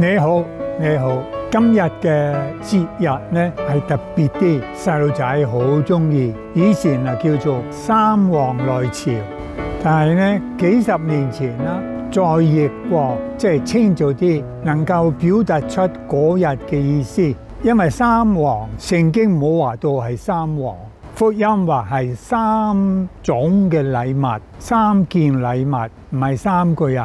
你好，你好。今日嘅節日呢係特別啲，細路仔好中意。以前啊叫做三王来朝，但係呢幾十年前啦，再譯過，即係清楚啲，能夠表達出嗰日嘅意思。因為三王聖經冇話到係三王，福音話係三種嘅禮物，三件禮物，唔係三個人。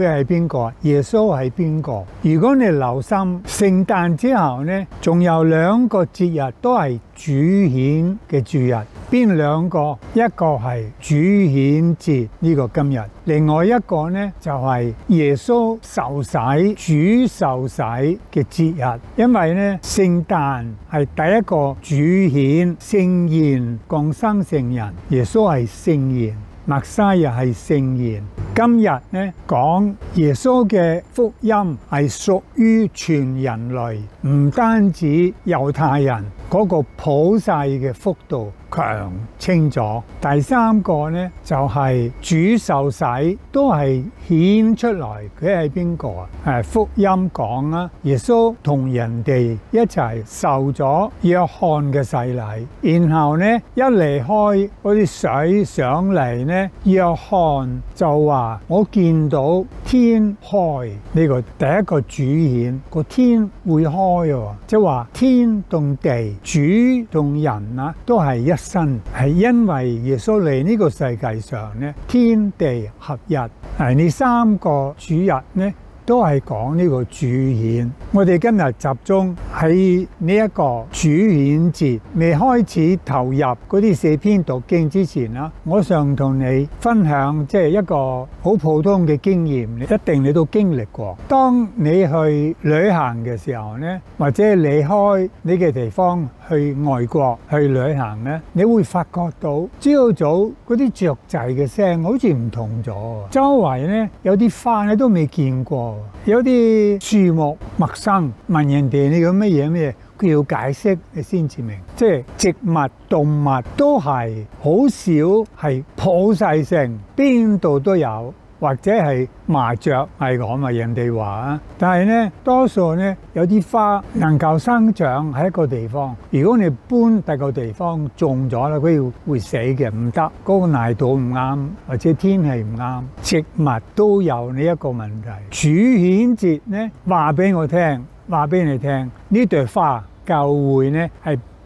佢係邊個，耶穌係邊個。如果你留心聖誕之後呢，仲有兩個節日都係主顯嘅主日。邊兩個？一個係主顯節呢個今日，另外一個呢就係耶穌受洗、主受洗嘅節日。因為呢聖誕係第一個主顯聖言降生成人，耶穌係聖言，默沙又系圣言。今日呢讲耶稣嘅福音系属于全人类，唔单止犹太人嗰個普世嘅幅度。強清楚。第三個呢，就係主受洗，都係顯出來佢係邊個啊？福音講啊，耶穌同人哋一齊受咗約翰嘅洗禮，然後呢一離開嗰啲水上嚟呢，約翰就話我見到天開，呢個第一個主顯個天會開喎，即係話天同地、主同人啊，都系一。身系因为耶稣嚟呢个世界上咧，天地合一，系呢三个主日咧。都係講呢個主演，我哋今日集中喺呢一個主演節，未開始投入嗰啲四篇讀經之前啦，我想同你分享即係一個好普通嘅經驗，你一定你都經歷過。當你去旅行嘅時候呢，或者離開你嘅地方去外國去旅行呢，你會發覺到朝早嗰啲雀仔嘅聲好似唔同咗，周圍呢有啲花咧都未見過。有啲樹木陌生，問人哋呢個乜嘢乜嘢，佢要解釋你先至明。即係植物、動物都係好少係普世性，邊度都有。或者係麻雀係咁啊，人哋話啊，但係咧多數咧有啲花能夠生長喺一個地方，如果你搬第個地方種咗啦，佢會會死嘅，唔得，嗰個泥土唔啱，或者天氣唔啱，植物都有呢一個問題。主顯節咧話俾我聽，話俾你聽，呢朵花教會咧係。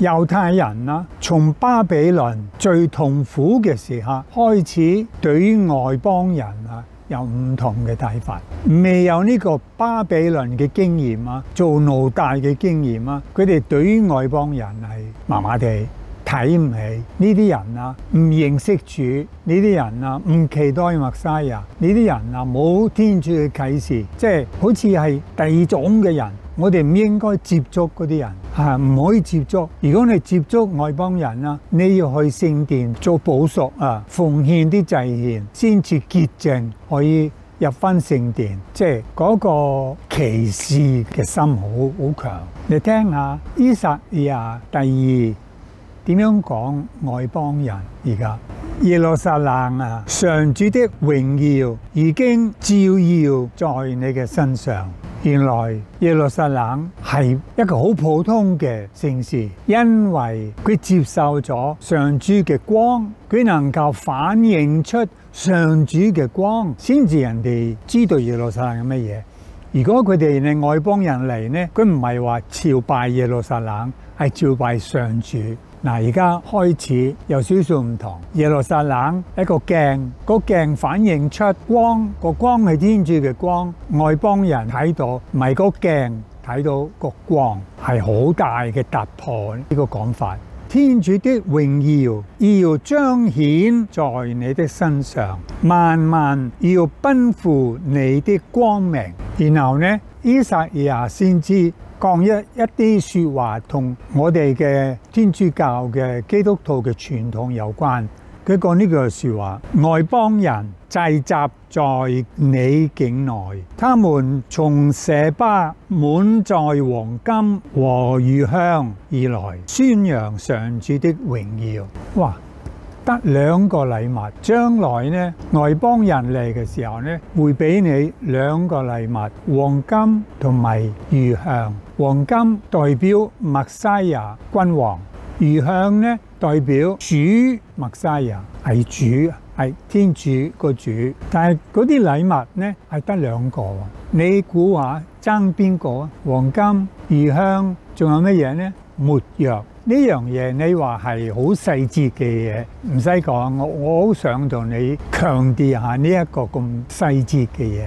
猶太人啦，從巴比倫最痛苦嘅時刻開始，對於外邦人啊有唔同嘅睇法。未有呢個巴比倫嘅經驗啊，做奴隸嘅經驗啊，佢哋對於外邦人係麻麻地睇唔起呢啲人啊，唔認識主呢啲人啊，唔期待默西亞呢啲人啊，冇天主嘅啟示，即係好似係第二種嘅人。我哋唔應該接觸嗰啲人，吓唔可以接觸。如果你接觸外邦人啊，你要去聖殿做補贖啊，奉獻啲祭獻，先至潔淨，可以入翻聖殿。即係嗰個歧視嘅心好好強。你聽下依撒意亞第二點樣講外邦人而家耶路撒冷啊，上主的榮耀已經照耀在你嘅身上。原來耶路撒冷係一個好普通嘅城市，因為佢接受咗上主嘅光，佢能夠反映出上主嘅光，先至人哋知道耶路撒冷係乜嘢。如果佢哋係外邦人嚟呢，佢唔係話朝拜耶路撒冷，係朝拜上主。嗱，而家開始有少少唔同。耶路撒冷一個鏡，個鏡反映出光，個光係天主嘅光。外邦人睇到唔係個鏡睇到個光，係好大嘅突破。呢個講法天主的榮耀要彰顯在你的身上，慢慢要奔赴你的光明。然後呢，伊撒意亞先知講一一啲說話，同我哋嘅天主教嘅基督徒嘅傳統有關。佢講呢句說話：外邦人聚集在你境內，他們從舍巴滿載黃金和乳香而來，宣揚上主的榮耀。哇！得兩個禮物，將來呢外邦人嚟嘅時候呢，會俾你兩個禮物：黃金同埋乳香。黃金代表默西亞君王。乳香呢，代表主默西亞係主，係天主個主，但係嗰啲禮物呢係得兩個，你估下爭邊個啊？黃金、乳香，仲有乜嘢呢？沒藥呢樣嘢，你話係好細節嘅嘢，唔使講，我我好想同你強調下呢一個咁細節嘅嘢。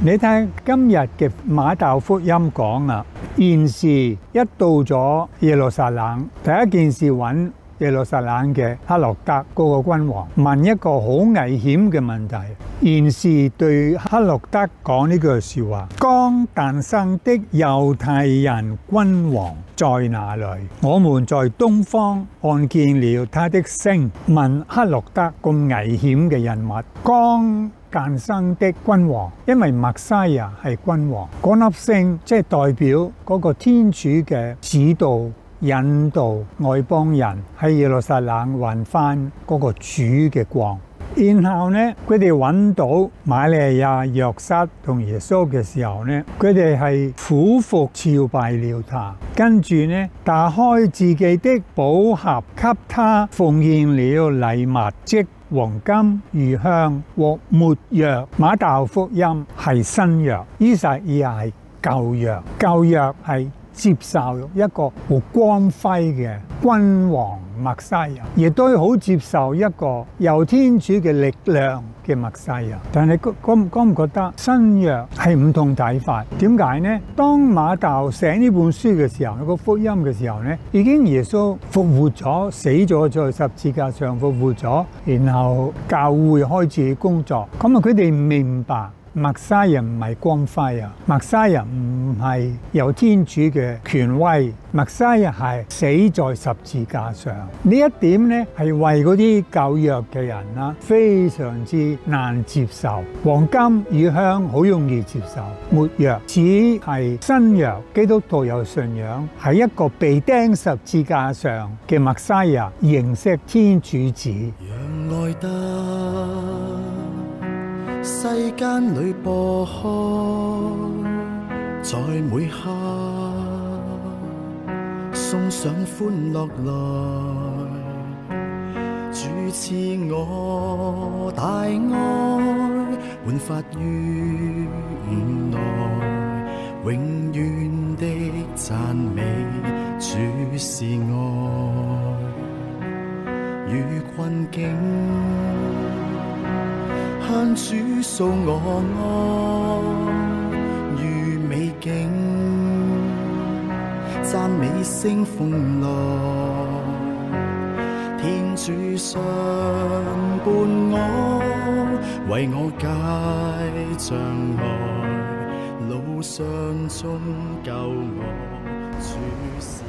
你睇今日嘅馬竇福音講啊，現時一到咗耶路撒冷，第一件事揾耶路撒冷嘅黑落德嗰個君王，問一個好危險嘅問題。現時對黑落德講呢句說話：剛誕生的猶太人君王在哪裏？我們在東方看見了他的星。問黑落德咁危險嘅人物，剛誕生的君王，因為默西亞係君王，嗰粒星即係代表嗰個天主嘅指導、引導外邦人喺耶路撒冷揾翻嗰個主嘅光。然後呢，佢哋揾到瑪利亞、約瑟同耶穌嘅時候呢，佢哋係俯伏朝拜了他，跟住呢，打開自己的寶盒，給他奉獻了禮物，即黃金、乳香和末藥。馬竇福音係新藥，伊撒意亞係舊藥，舊藥係接受一個好光輝嘅君王。默西亞亦都好接受一个由天主嘅力量嘅默西亞，但係覺覺唔觉得新约系唔同睇法？点解呢？當馬竇寫呢本书嘅时候，有个福音嘅时候呢，已经耶稣复活咗，死咗在十字架上复活咗，然后教会开始工作，咁啊佢哋唔明白。默西人唔係光輝啊！默西人唔係有天主嘅權威，默西亞係死在十字架上。呢一點呢，係為嗰啲舊約嘅人啦，非常之難接受。黃金與香好容易接受，沒藥只係新約基督徒有信仰，喺一個被釘十字架上嘅默西亞認識天主子。世間里播開，在每刻送上歡樂來，主赐我大愛，煥發於無奈，永遠的讚美，主是愛與困境。向主訴我安如美景，赞美声风浪，天主常伴我，為我解障礙，路上終救我。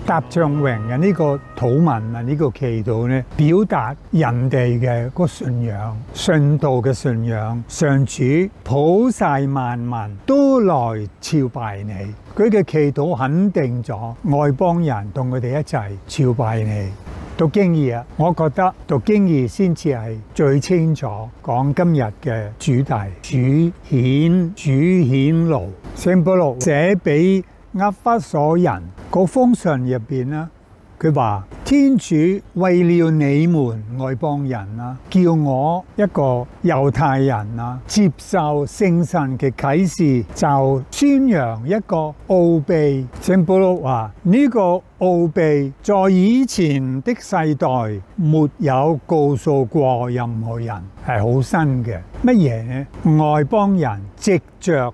答唱詠嘅呢個土文啊，呢個祈禱咧，表達人哋嘅個信仰、信道嘅信仰。上主普世萬民都來朝拜你，佢嘅祈禱肯定咗外邦人同佢哋一齊朝拜你。讀經義啊，我覺得讀經義先至係最清楚講今日嘅主題，主顯主顯露，聖保祿寫俾厄法所人。個封信入边呢，佢話天主為了你們外邦人啊，叫我一個猶太人啊，接受聖神嘅啟示，就宣揚一個奧秘。聖保祿話呢個奧秘在以前的世代沒有告訴過任何人，係好新嘅。乜嘢呢？外邦人藉着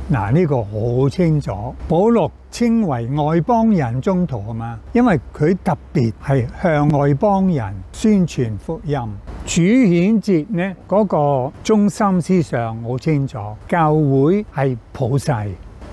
嗱，呢個好清楚，保祿稱為外邦人中徒啊嘛，因為佢特別係向外邦人宣傳福音。主顯節呢嗰個中心思想好清楚，教會係普世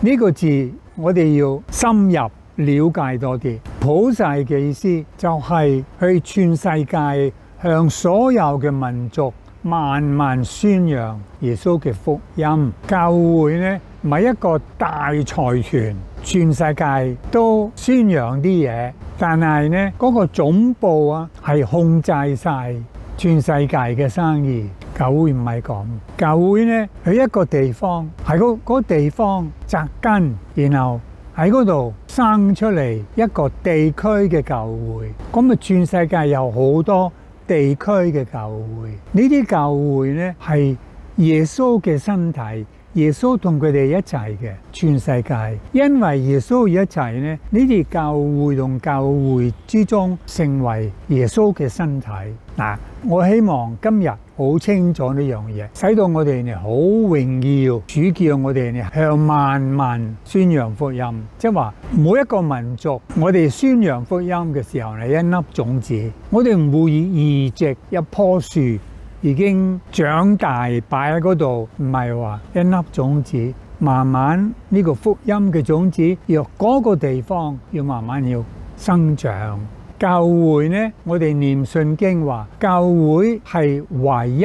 呢個字，我哋要深入了解多啲。普世嘅意思就係去全世界向所有嘅民族慢慢宣揚耶穌嘅福音。教會呢唔係一個大財團，全世界都宣揚啲嘢，但係呢嗰個總部啊係控制晒。全世界嘅生意，教會唔係咁。教會呢，喺一個地方，喺嗰嗰地方扎根，然後喺嗰度生出嚟一個地區嘅教會。咁啊，全世界有好多地區嘅教會。呢啲教會呢，係耶穌嘅身體。耶穌同佢哋一齊嘅全世界，因為耶穌一齊呢，呢啲教會同教會之中成為耶穌嘅身體。嗱，我希望今日好清楚呢樣嘢，使到我哋呢好榮耀，主叫我哋呢向萬萬宣揚福音。即係話每一個民族，我哋宣揚福音嘅時候，係一粒種子，我哋唔會移植一棵樹。已經長大擺喺嗰度，唔係話一粒種子，慢慢呢個福音嘅種子，由嗰個地方要慢慢要生長。教會呢，我哋念信經話，教會係唯一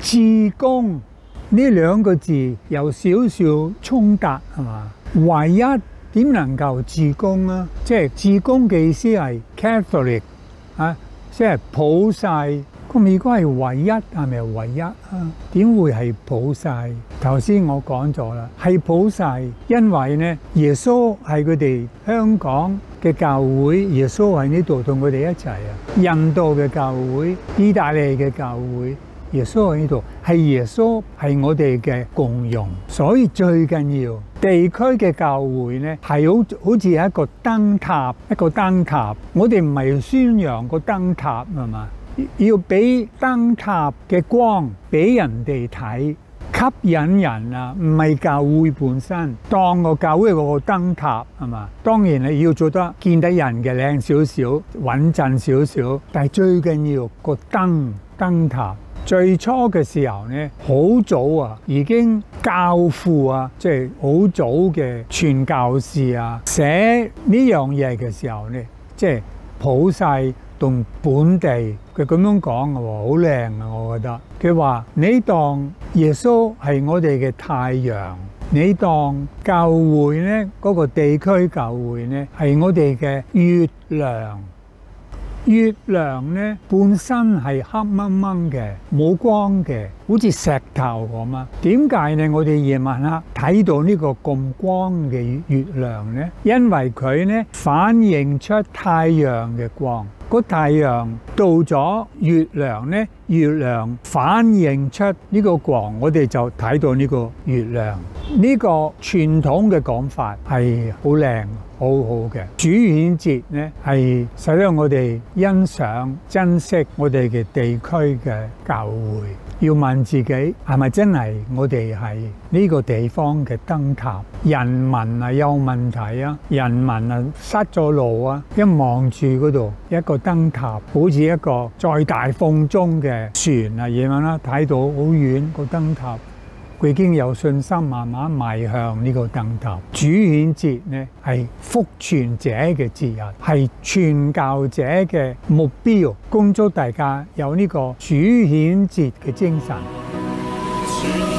事工呢兩個字有少少衝突係嘛？唯一點能夠事工啊？即係事工嘅意思係 Catholic 啊，即係普世。咁如果係唯一，係咪唯一啊？點會係普世？頭先我講咗啦，係普世，因為呢耶穌係佢哋香港嘅教會，耶穌喺呢度同佢哋一齊啊。印度嘅教會、意大利嘅教會，耶穌喺呢度，係耶穌係我哋嘅共用。所以最緊要地區嘅教會呢，係好好似一個燈塔，一個燈塔。我哋唔係宣揚個燈塔係嘛？要俾燈塔嘅光俾人哋睇，吸引人啊！唔係教會本身，當個教會個燈塔係嘛？當然你要做得見得人嘅靚少少，穩陣少少，但係最緊要個燈燈塔。最初嘅時候呢，好早啊，已經教父啊，即係好早嘅傳教士啊，寫呢樣嘢嘅時候呢，即係普世。同本地佢咁樣講嘅喎，好靚啊！我覺得佢話：你當耶穌係我哋嘅太陽，你當教會呢嗰個地區教會呢係我哋嘅月亮。月亮呢本身係黑掹掹嘅，冇光嘅，好似石頭咁啊！點解呢？我哋夜晚黑睇到呢個咁光嘅月亮呢？因為佢呢反映出太陽嘅光。個太陽到咗月亮呢，月亮反映出呢個光，我哋就睇到呢個月亮。呢個傳統嘅講法係好靚。好好嘅主顯節呢，係使得我哋欣賞、珍惜我哋嘅地區嘅教會。要問自己係咪真係我哋係呢個地方嘅燈塔？人民啊有問題啊，人民啊塞咗路啊，一望住嗰度一個燈塔，好似一個在大風中嘅船啊，夜晚啦睇到好远个灯塔。佢已经有信心，慢慢迈向呢个灯塔。主显节呢系复传者嘅节日，系传教者嘅目标。恭祝大家有呢个主显节嘅精神。